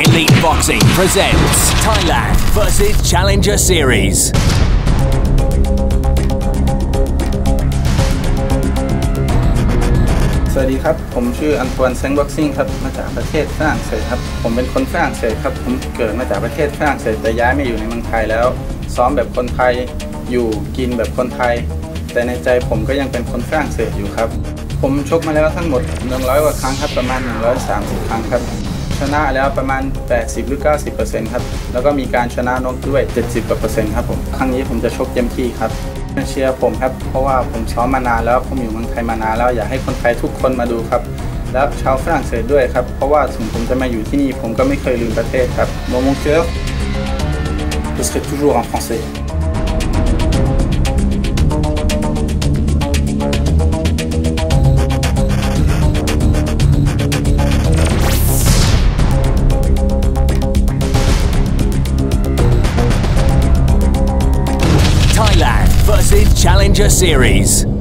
Elite Boxing presents Thailand versus Challenger Series. สวัสดีครับ ผมชื่ออันตวนเซียงบ็อกซิ่งครับ มาจากประเทศฝรั่งเศสครับ ผมเป็นคนฝรั่งเศสครับ ผมเกิดมาจากประเทศฝรั่งเศสแต่ย้ายมาอยู่ในเมืองไทยแล้ว ซ้อมแบบคนไทย อยู่กินแบบคนไทย แต่ในใจผมก็ยังเป็นคนฝรั่งเศสอยู่ครับ ผมชกมาแล้วทั้งหมด100กว่าครั้งครับ ประมาณ 130 ครั้งครับ ชนะแล้วประมาณ 80 หรือ 90%ครับ แล้วก็มีการชนะนกด้วย 70กว่าเปอร์เซ็นต์ครับผม ครั้งนี้ผมจะชกเต็มที่ครับมาเชียร์ผมครับ เพราะว่าผมซ้อมมานานแล้ว ผมอยู่เมืองไทยมานานแล้ว อยากให้คนไทยทุกคนมาดูครับ แล้วชาวฝรั่งเศสด้วยครับ เพราะว่าถึงผมจะมาอยู่ที่นี่ผมก็ไม่เคยลืมประเทศครับ Dans mon cœur je serai toujours en français Challenger Series.